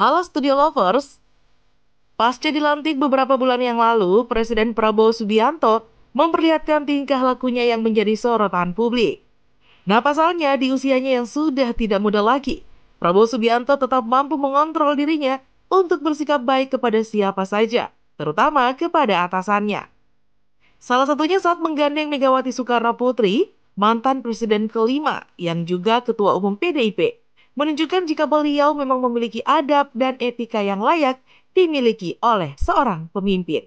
Halo Studio Lovers, pasca dilantik beberapa bulan yang lalu, Presiden Prabowo Subianto memperlihatkan tingkah lakunya yang menjadi sorotan publik. Nah pasalnya di usianya yang sudah tidak muda lagi, Prabowo Subianto tetap mampu mengontrol dirinya untuk bersikap baik kepada siapa saja, terutama kepada atasannya. Salah satunya saat menggandeng Megawati Soekarno Putri, mantan presiden kelima yang juga ketua umum PDIP, menunjukkan jika beliau memang memiliki adab dan etika yang layak dimiliki oleh seorang pemimpin.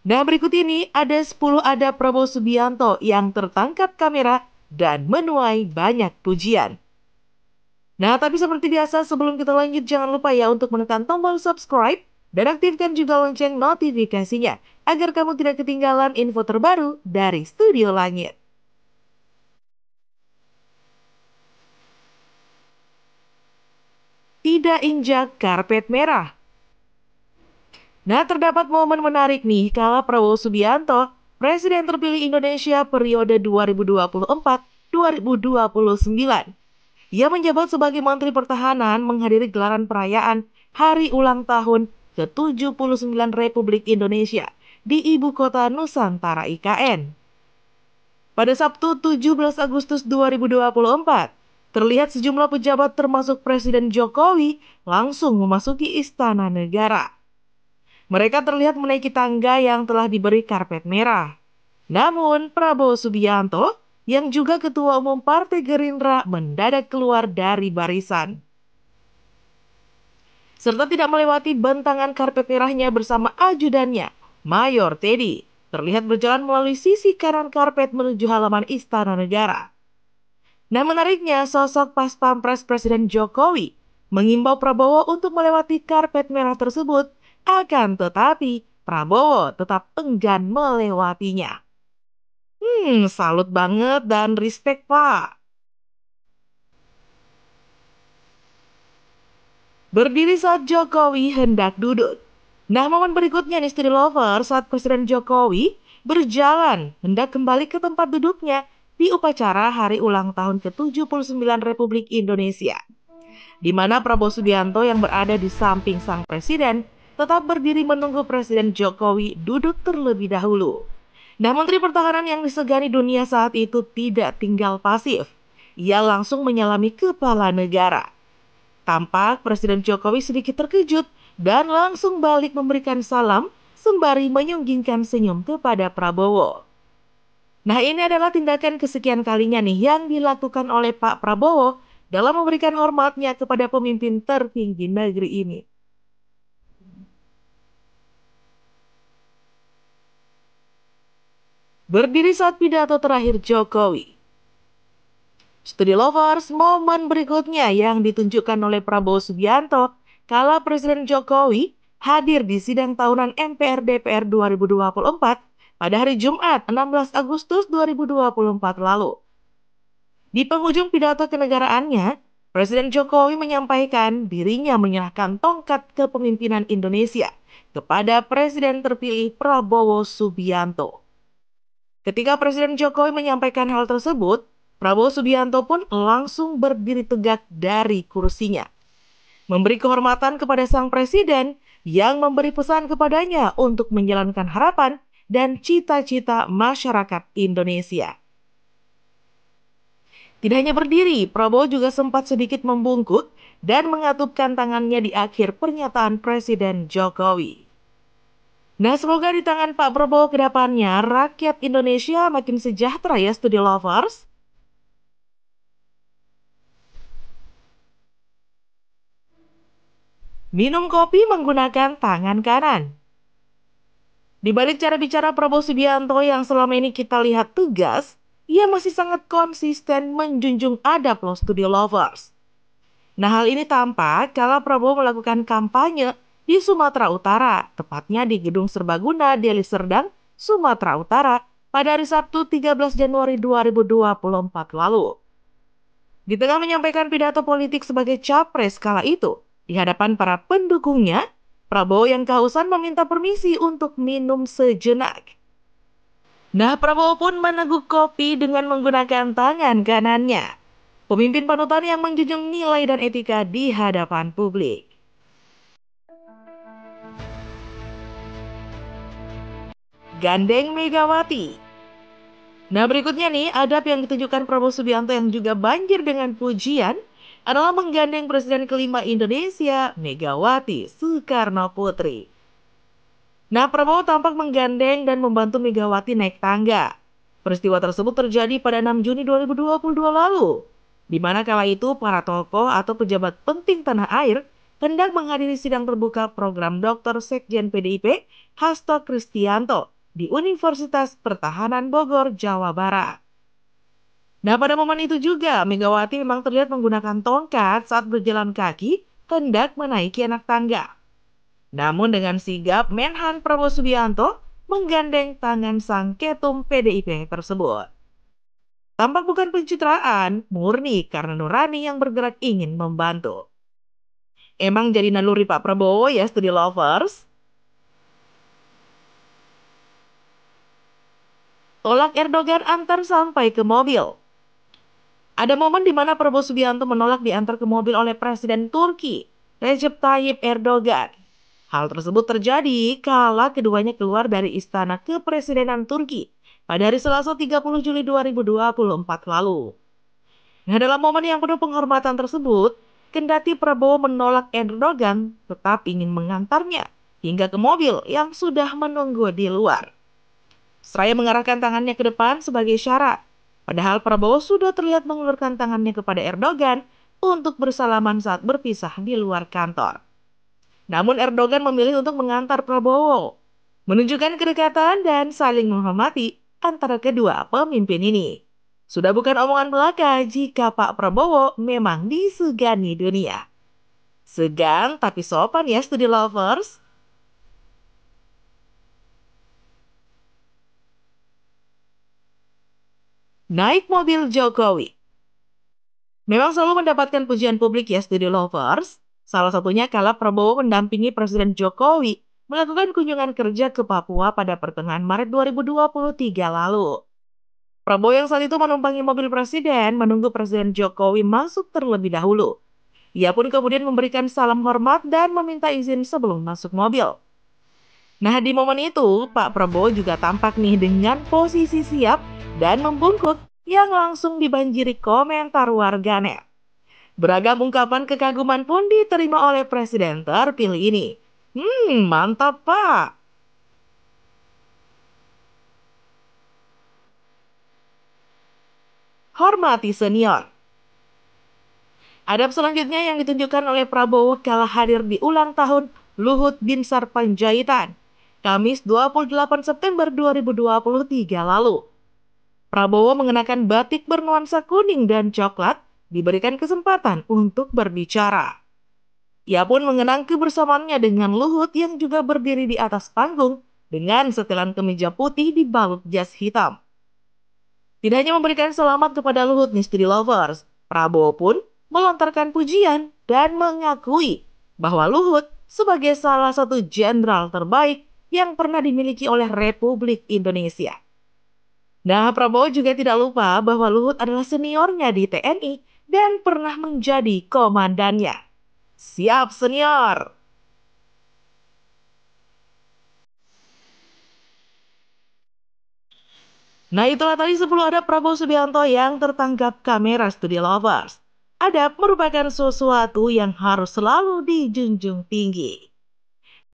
Nah berikut ini ada 10 adab Prabowo Subianto yang tertangkap kamera dan menuai banyak pujian. Nah tapi seperti biasa sebelum kita lanjut jangan lupa ya untuk menekan tombol subscribe dan aktifkan juga lonceng notifikasinya agar kamu tidak ketinggalan info terbaru dari Studio Langit. Tidak injak karpet merah. Nah, terdapat momen menarik nih kala Prabowo Subianto, Presiden terpilih Indonesia periode 2024-2029. Ia menjabat sebagai Menteri Pertahanan menghadiri gelaran perayaan Hari Ulang Tahun ke-79 Republik Indonesia di Ibu Kota Nusantara IKN. Pada Sabtu 17 Agustus 2024, terlihat sejumlah pejabat termasuk Presiden Jokowi langsung memasuki istana negara. Mereka terlihat menaiki tangga yang telah diberi karpet merah. Namun Prabowo Subianto yang juga ketua umum Partai Gerindra mendadak keluar dari barisan. Serta tidak melewati bentangan karpet merahnya bersama ajudannya, Mayor Teddy, terlihat berjalan melalui sisi kanan karpet menuju halaman Istana Negara. Nah menariknya sosok pas pampres Presiden Jokowi mengimbau Prabowo untuk melewati karpet merah tersebut akan tetapi Prabowo tetap enggan melewatinya. Hmm, salut banget dan respect pak. Berdiri saat Jokowi hendak duduk. Nah momen berikutnya nih Studi Lover saat Presiden Jokowi berjalan hendak kembali ke tempat duduknya di upacara hari ulang tahun ke-79 Republik Indonesia. Di mana Prabowo Subianto yang berada di samping sang presiden tetap berdiri menunggu Presiden Jokowi duduk terlebih dahulu. Nah, Menteri Pertahanan yang disegani dunia saat itu tidak tinggal pasif. Ia langsung menyalami kepala negara. Tampak Presiden Jokowi sedikit terkejut dan langsung balik memberikan salam sembari menyunggingkan senyum kepada Prabowo. Nah ini adalah tindakan kesekian kalinya nih yang dilakukan oleh Pak Prabowo dalam memberikan hormatnya kepada pemimpin tertinggi negeri ini. Berdiri saat pidato terakhir Jokowi. Studi Lovers, momen berikutnya yang ditunjukkan oleh Prabowo Subianto kala Presiden Jokowi hadir di sidang tahunan MPR DPR 2024 pada hari Jumat 16 Agustus 2024 lalu. Di penghujung pidato kenegaraannya, Presiden Jokowi menyampaikan dirinya menyerahkan tongkat kepemimpinan Indonesia kepada Presiden terpilih Prabowo Subianto. Ketika Presiden Jokowi menyampaikan hal tersebut, Prabowo Subianto pun langsung berdiri tegak dari kursinya. Memberi kehormatan kepada sang presiden yang memberi pesan kepadanya untuk menjalankan harapan dan cita-cita masyarakat Indonesia. Tidak hanya berdiri, Prabowo juga sempat sedikit membungkuk dan mengatupkan tangannya di akhir pernyataan Presiden Jokowi. Nah, semoga di tangan Pak Prabowo ke depannya rakyat Indonesia makin sejahtera ya, studi lovers. Minum kopi menggunakan tangan kanan. Di balik cara bicara Prabowo Subianto yang selama ini kita lihat tegas, ia masih sangat konsisten menjunjung adab loh studio lovers. Nah hal ini tampak kala Prabowo melakukan kampanye di Sumatera Utara, tepatnya di Gedung Serbaguna Deli Serdang, Sumatera Utara pada hari Sabtu 13 Januari 2024 lalu. Di tengah menyampaikan pidato politik sebagai capres kala itu, di hadapan para pendukungnya, Prabowo yang kehausan meminta permisi untuk minum sejenak. Nah, Prabowo pun meneguk kopi dengan menggunakan tangan kanannya. Pemimpin panutan yang menjunjung nilai dan etika di hadapan publik. Gandeng Megawati. Nah berikutnya nih, adab yang ditunjukkan Prabowo Subianto yang juga banjir dengan pujian adalah menggandeng Presiden kelima Indonesia, Megawati Soekarno Putri. Nah Prabowo tampak menggandeng dan membantu Megawati naik tangga. Peristiwa tersebut terjadi pada 6 Juni 2022 lalu, di mana kala itu para tokoh atau pejabat penting tanah air hendak menghadiri sidang terbuka program Dr. Sekjen PDIP Hasto Kristianto di Universitas Pertahanan Bogor, Jawa Barat. Nah pada momen itu juga Megawati memang terlihat menggunakan tongkat saat berjalan kaki hendak menaiki anak tangga. Namun dengan sigap Menhan Prabowo Subianto menggandeng tangan sang ketum PDIP tersebut. Tampak bukan pencitraan, murni karena Nurani yang bergerak ingin membantu. Emang jadi naluri Pak Prabowo ya studi lovers? Tolak Erdogan antar sampai ke mobil. Ada momen di mana Prabowo Subianto menolak diantar ke mobil oleh Presiden Turki, Recep Tayyip Erdogan. Hal tersebut terjadi kala keduanya keluar dari istana kepresidenan Turki pada hari Selasa 30 Juli 2024 lalu. Nah, dalam momen yang penuh penghormatan tersebut, Kendati Prabowo menolak Erdogan, tetap ingin mengantarnya hingga ke mobil yang sudah menunggu di luar. Seraya mengarahkan tangannya ke depan sebagai syarat. Padahal Prabowo sudah terlihat mengulurkan tangannya kepada Erdogan untuk bersalaman saat berpisah di luar kantor. Namun Erdogan memilih untuk mengantar Prabowo, menunjukkan kedekatan dan saling menghormati antara kedua pemimpin ini. Sudah bukan omongan belaka jika Pak Prabowo memang disegani dunia. Segan tapi sopan ya studi lovers. Naik mobil Jokowi. Memang selalu mendapatkan pujian publik ya studi lovers. Salah satunya kala Prabowo mendampingi Presiden Jokowi melakukan kunjungan kerja ke Papua pada pertengahan Maret 2023 lalu. Prabowo yang saat itu menumpangi mobil presiden menunggu Presiden Jokowi masuk terlebih dahulu. Ia pun kemudian memberikan salam hormat dan meminta izin sebelum masuk mobil. Nah di momen itu, Pak Prabowo juga tampak nih dengan posisi siap dan membungkuk yang langsung dibanjiri komentar warganet. Beragam ungkapan kekaguman pun diterima oleh presiden terpilih ini. Hmm, mantap pak. hormati senior. Adab selanjutnya yang ditunjukkan oleh Prabowo kala hadir di ulang tahun Luhut Binsar Panjaitan, Kamis 28 September 2023 lalu. Prabowo mengenakan batik bernuansa kuning dan coklat, diberikan kesempatan untuk berbicara. Ia pun mengenang kebersamaannya dengan Luhut yang juga berdiri di atas panggung dengan setelan kemeja putih dibalut jas hitam. Tidak hanya memberikan selamat kepada Luhut Mystery Lovers, Prabowo pun melontarkan pujian dan mengakui bahwa Luhut sebagai salah satu jenderal terbaik yang pernah dimiliki oleh Republik Indonesia. Nah, Prabowo juga tidak lupa bahwa Luhut adalah seniornya di TNI dan pernah menjadi komandannya. Siap senior! Nah itulah tadi 10 adab Prabowo Subianto yang tertangkap kamera Studi Lovers. Adab merupakan sesuatu yang harus selalu dijunjung tinggi.